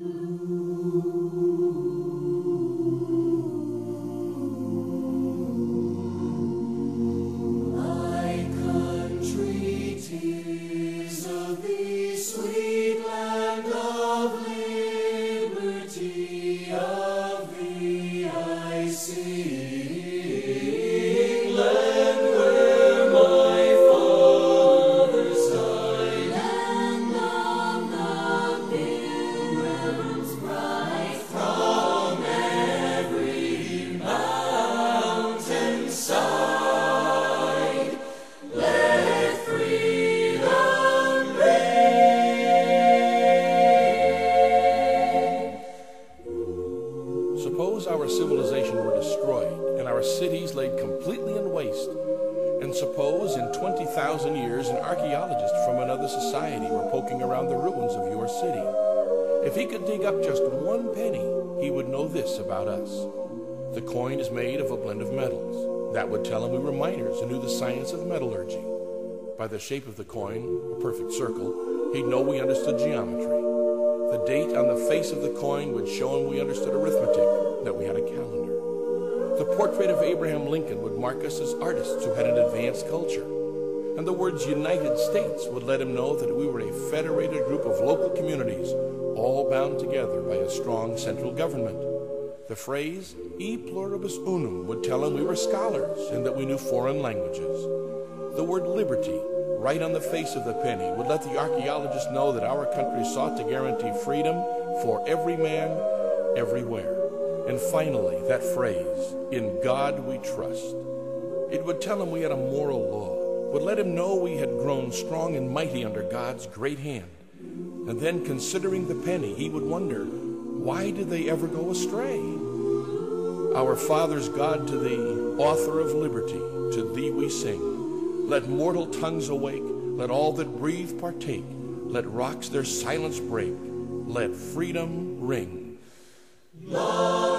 My country, of thee, civilization were destroyed and our cities laid completely in waste. And suppose in 20,000 years an archaeologist from another society were poking around the ruins of your city. If he could dig up just one penny, he would know this about us. The coin is made of a blend of metals. That would tell him we were miners and knew the science of metallurgy. By the shape of the coin, a perfect circle, he'd know we understood geometry. The date on the face of the coin would show him we understood arithmetic, that we had a calendar. The portrait of Abraham Lincoln would mark us as artists who had an advanced culture. And the words United States would let him know that we were a federated group of local communities, all bound together by a strong central government. The phrase e pluribus unum would tell him we were scholars and that we knew foreign languages. The word liberty, right on the face of the penny, would let the archaeologist know that our country sought to guarantee freedom for every man, everywhere. And finally, that phrase, in God we trust. It would tell him we had a moral law, would let him know we had grown strong and mighty under God's great hand. And then, considering the penny, he would wonder, why did they ever go astray? Our fathers, God, to thee, author of liberty, to thee we sing. Let mortal tongues awake, let all that breathe partake, let rocks their silence break, let freedom ring. Long